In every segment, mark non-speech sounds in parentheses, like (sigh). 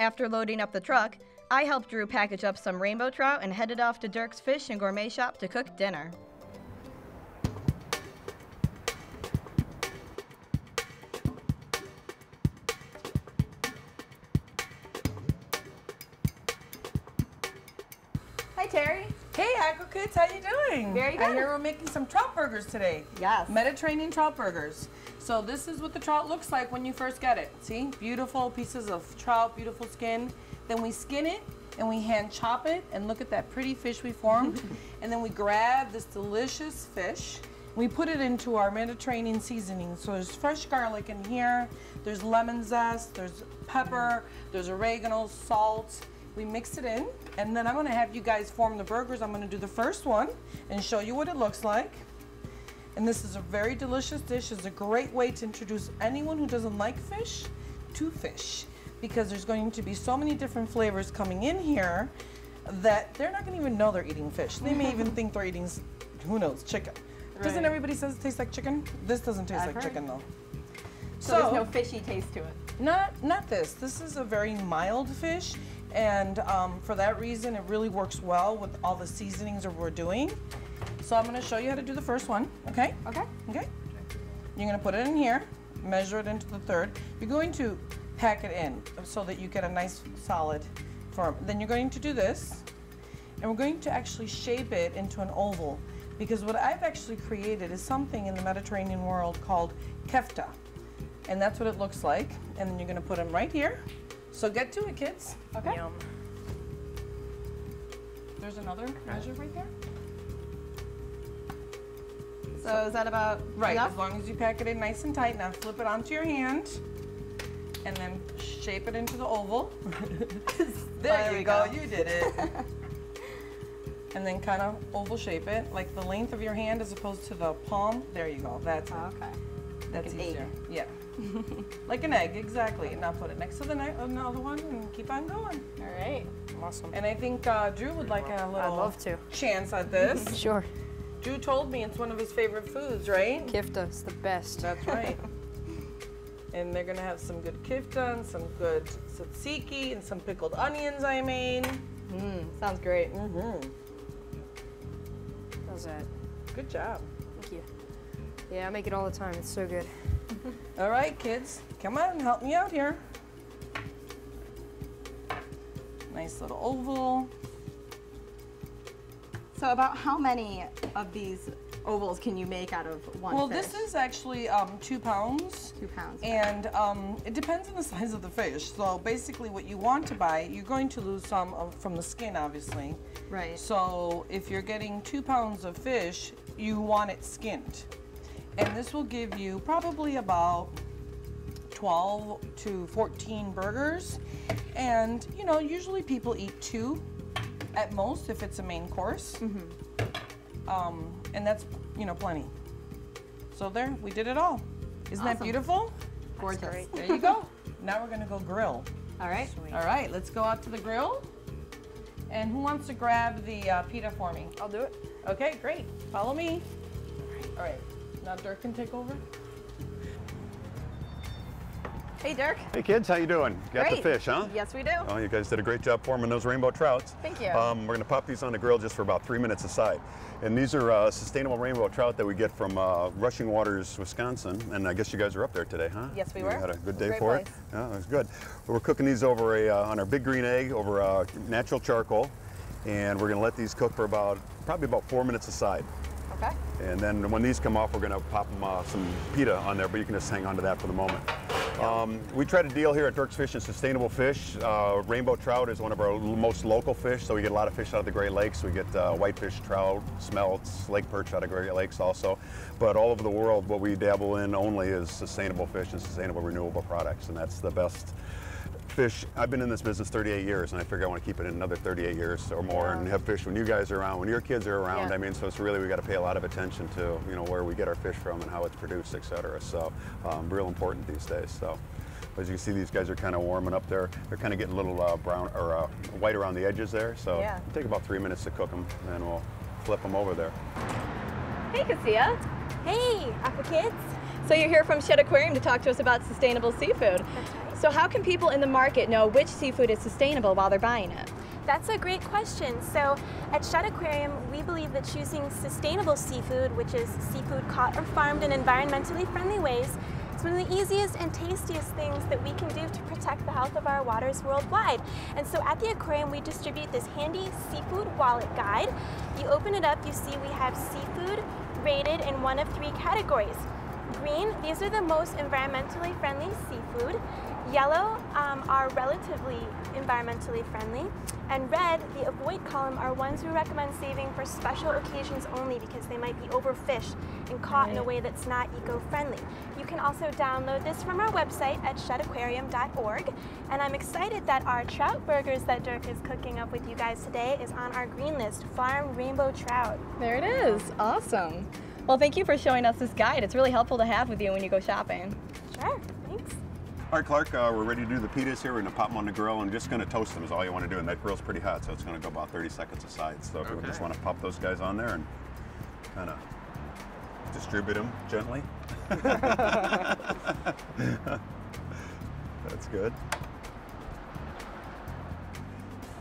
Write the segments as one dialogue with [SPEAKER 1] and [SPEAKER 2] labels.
[SPEAKER 1] After loading up the truck, I helped Drew package up some rainbow trout and headed off to Dirk's Fish and Gourmet Shop to cook dinner. Hi, Terry.
[SPEAKER 2] Hey, Aqua Kids, how you doing?
[SPEAKER 1] Very good.
[SPEAKER 2] I hear we're making some trout burgers today.
[SPEAKER 1] Yes.
[SPEAKER 2] Mediterranean trout burgers. So this is what the trout looks like when you first get it. See, beautiful pieces of trout, beautiful skin. Then we skin it and we hand chop it and look at that pretty fish we formed. (laughs) and then we grab this delicious fish. We put it into our Mediterranean seasoning. So there's fresh garlic in here, there's lemon zest, there's pepper, there's oregano, salt. We mix it in, and then I'm gonna have you guys form the burgers. I'm gonna do the first one and show you what it looks like. And this is a very delicious dish. It's a great way to introduce anyone who doesn't like fish to fish because there's going to be so many different flavors coming in here that they're not gonna even know they're eating fish. They may even (laughs) think they're eating, who knows, chicken. Doesn't everybody says it tastes like chicken? This doesn't taste
[SPEAKER 1] I've
[SPEAKER 2] like
[SPEAKER 1] heard.
[SPEAKER 2] chicken though.
[SPEAKER 1] So, there's no fishy taste to it.
[SPEAKER 2] Not not this. This is a very mild fish, and um, for that reason, it really works well with all the seasonings that we're doing. So I'm going to show you how to do the first one. Okay.
[SPEAKER 1] Okay.
[SPEAKER 2] Okay. You're going to put it in here, measure it into the third. You're going to pack it in so that you get a nice solid form. Then you're going to do this, and we're going to actually shape it into an oval because what I've actually created is something in the Mediterranean world called kefta. And that's what it looks like. And then you're gonna put them right here. So get to it, kids.
[SPEAKER 1] Okay.
[SPEAKER 3] Yum.
[SPEAKER 2] There's another measure right there.
[SPEAKER 1] So is that about
[SPEAKER 2] Right,
[SPEAKER 1] enough?
[SPEAKER 2] as long as you pack it in nice and tight. Now flip it onto your hand and then shape it into the oval. (laughs) there
[SPEAKER 1] we
[SPEAKER 2] you go.
[SPEAKER 1] go.
[SPEAKER 2] you did it. (laughs) and then kind of oval shape it, like the length of your hand as opposed to the palm. There you go, that's it.
[SPEAKER 1] Okay.
[SPEAKER 2] That's
[SPEAKER 1] an egg.
[SPEAKER 2] easier. Yeah. (laughs) like an egg, exactly. And Now put it next to the ne- another one and keep on going.
[SPEAKER 1] All right.
[SPEAKER 3] Awesome.
[SPEAKER 2] And I think uh, Drew would like a little
[SPEAKER 3] love to.
[SPEAKER 2] chance at this.
[SPEAKER 3] Sure.
[SPEAKER 2] Drew told me it's one of his favorite foods, right?
[SPEAKER 3] Kifta, it's the best.
[SPEAKER 2] That's right. (laughs) and they're gonna have some good kifta and some good tzatziki and some pickled onions I made.
[SPEAKER 1] Mm, sounds great.
[SPEAKER 2] Mm-hmm.
[SPEAKER 3] How's that?
[SPEAKER 2] Good job.
[SPEAKER 3] Thank you. Yeah, I make it all the time. It's so good. (laughs) (laughs)
[SPEAKER 2] All right, kids, come on, and help me out here. Nice little oval.
[SPEAKER 1] So about how many of these ovals can you make out of one
[SPEAKER 2] well,
[SPEAKER 1] fish?
[SPEAKER 2] this is actually um, two pounds.
[SPEAKER 1] two pounds.
[SPEAKER 2] And um, it depends on the size of the fish. So basically, what you want to buy, you're going to lose some of, from the skin, obviously.
[SPEAKER 1] right.
[SPEAKER 2] So if you're getting two pounds of fish, you want it skinned. And this will give you probably about 12 to 14 burgers. And you know, usually people eat two at most if it's a main course. Um, and that's, you know, plenty. So there, we did it all. Isn't that beautiful?
[SPEAKER 1] Gorgeous.
[SPEAKER 2] There you go. (laughs) now we're gonna go grill.
[SPEAKER 1] All right.
[SPEAKER 3] Sweet.
[SPEAKER 2] All right, let's go out to the grill. And who wants to grab the uh, pita for me?
[SPEAKER 3] I'll do it.
[SPEAKER 2] Okay, great. Follow me. All right, now Dirk can take over.
[SPEAKER 1] Hey, Dirk.
[SPEAKER 4] Hey kids, how you doing? Got
[SPEAKER 1] Great.
[SPEAKER 4] the fish, huh?
[SPEAKER 1] Yes, we do.
[SPEAKER 4] Oh, you guys did a great job forming those rainbow trouts.
[SPEAKER 1] Thank you.
[SPEAKER 4] Um, we're gonna pop these on the grill just for about three minutes aside. And these are uh, sustainable rainbow trout that we get from uh, Rushing Waters, Wisconsin. And I guess you guys are up there today, huh?
[SPEAKER 1] Yes, we
[SPEAKER 4] You
[SPEAKER 1] were.
[SPEAKER 4] had a good day
[SPEAKER 1] a
[SPEAKER 4] for
[SPEAKER 1] great
[SPEAKER 4] it? Yeah, it was good. We're cooking these over a, uh, on our big green egg over uh, natural charcoal. And we're gonna let these cook for about, probably about four minutes aside.
[SPEAKER 1] Okay.
[SPEAKER 4] And then when these come off, we're gonna pop them uh, some pita on there, but you can just hang on to that for the moment. Um, we try to deal here at Dirk's Fish in sustainable fish. Uh, rainbow trout is one of our most local fish, so we get a lot of fish out of the Great Lakes. We get uh, whitefish, trout, smelts, lake perch out of Great Lakes also. But all over the world, what we dabble in only is sustainable fish and sustainable renewable products, and that's the best fish. I've been in this business 38 years, and I figure I want to keep it in another 38 years or more, and have fish when you guys are around, when your kids are around.
[SPEAKER 3] Yeah.
[SPEAKER 4] I mean, so it's really we got to pay a lot of attention to you know where we get our fish from and how it's produced, et cetera. So um, real important these days. So. As you can see, these guys are kind of warming up there. They're kind of getting a little uh, brown or uh, white around the edges there. So
[SPEAKER 1] Yeah.
[SPEAKER 4] it'll take about three minutes to cook them, and we'll flip them over there.
[SPEAKER 1] Hey, Cassia.
[SPEAKER 5] Hey, Aqua Kids.
[SPEAKER 1] So you're here from Shedd Aquarium to talk to us about sustainable seafood. So how can people in the market know which seafood is sustainable while they're buying it?
[SPEAKER 5] That's a great question. So at Shedd Aquarium, we believe that choosing sustainable seafood, which is seafood caught or farmed in environmentally friendly ways, is one of the easiest and tastiest things that we can do to protect the health of our waters worldwide. And so at the aquarium, we distribute this handy seafood wallet guide. You open it up, you see we have seafood rated in one of three categories. Green, these are the most environmentally friendly seafood. Yellow um, are relatively environmentally friendly. And red, the avoid column, are ones we recommend saving for special occasions only because they might be overfished and caught in a way that's not eco-friendly. You can also download this from our website at sheddaquarium.org. And I'm excited that our trout burgers that Dirk is cooking up with you guys today is on our green list, farm rainbow trout.
[SPEAKER 1] There it is. Awesome. Well, thank you for showing us this guide. It's really helpful to have with you when you go shopping.
[SPEAKER 5] Sure, thanks.
[SPEAKER 4] All right, Clark, uh, we're ready to do the pitas here. We're gonna pop them on the grill and just gonna toast them is all you wanna do. And that grill's pretty hot, so it's gonna go about 30 seconds aside. So if we just wanna pop those guys on there and kind of distribute them gently. (laughs) That's good.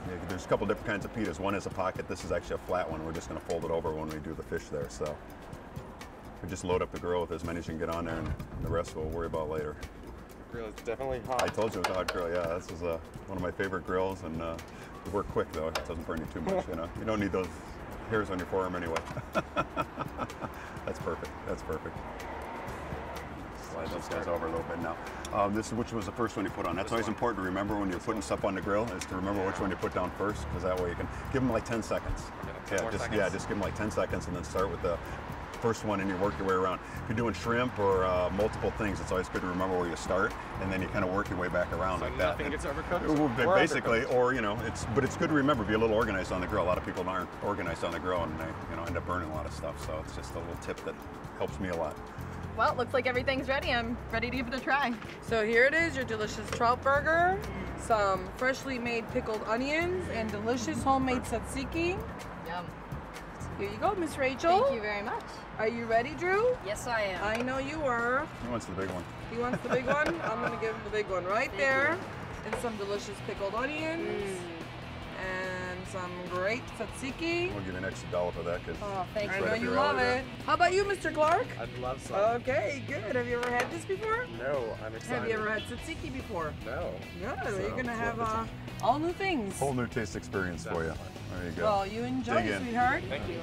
[SPEAKER 4] Yeah, there's a couple different kinds of pitas. One is a pocket. This is actually a flat one. We're just going to fold it over when we do the fish there. So we just load up the grill with as many as you can get on there, and the rest we'll worry about later.
[SPEAKER 6] Grill is definitely hot.
[SPEAKER 4] I told you it was a hot grill. Yeah, this is uh, one of my favorite grills, and uh, we work quick though. It doesn't burn you too much. (laughs) You know, you don't need those hairs on your forearm anyway. (laughs) That's perfect. That's perfect. Slide those guys over a little bit now. Um, this is which was the first one you put on. That's always important to remember when you're putting stuff on the grill is to remember which one you put down first, because that way you can give them like 10 seconds.
[SPEAKER 6] Yeah, 10
[SPEAKER 4] Yeah, just
[SPEAKER 6] seconds.
[SPEAKER 4] yeah, just give them like 10 seconds, and then start with the first one, and you work your way around. If you're doing shrimp or uh, multiple things, it's always good to remember where you start, and then you kind of work your way back around
[SPEAKER 6] So
[SPEAKER 4] like that.
[SPEAKER 6] nothing
[SPEAKER 4] And-
[SPEAKER 6] gets overcooked?
[SPEAKER 4] Well,
[SPEAKER 6] Or
[SPEAKER 4] basically,
[SPEAKER 6] undercooked?
[SPEAKER 4] or you know, it's but it's good to remember be a little organized on the grill. A lot of people aren't organized on the grill, and they you know end up burning a lot of stuff. So it's just a little tip that helps me a lot.
[SPEAKER 1] Well, it looks like everything's ready. I'm ready to give it a try.
[SPEAKER 2] So here it is, your delicious trout burger, some freshly made pickled onions, and delicious homemade tzatziki.
[SPEAKER 1] Yum.
[SPEAKER 2] Here you go, Miss Rachel.
[SPEAKER 1] Thank you very much.
[SPEAKER 2] Are you ready, Drew?
[SPEAKER 3] Yes, I am.
[SPEAKER 2] I know you are.
[SPEAKER 4] He wants the big one?
[SPEAKER 2] He wants the big (laughs) one. I'm gonna give him the big one right there, and some delicious pickled onions, mm. and some great tzatziki.
[SPEAKER 4] We'll give you an extra dollar for that because
[SPEAKER 3] Oh, thank
[SPEAKER 2] I
[SPEAKER 3] you.
[SPEAKER 2] know
[SPEAKER 4] right up
[SPEAKER 2] you love
[SPEAKER 4] alley there.
[SPEAKER 2] it. How about you, Mr. Clark?
[SPEAKER 6] I'd love some.
[SPEAKER 2] Okay, good. Have you ever had this before?
[SPEAKER 6] no, I'm excited.
[SPEAKER 2] Have you ever had tzatziki before?
[SPEAKER 6] No.
[SPEAKER 2] Good.
[SPEAKER 6] So,
[SPEAKER 2] You're gonna have uh, all new things.
[SPEAKER 4] whole new taste experience for you. There you go.
[SPEAKER 2] Well, you enjoy,
[SPEAKER 4] Dig in.
[SPEAKER 2] sweetheart.
[SPEAKER 6] Thank you.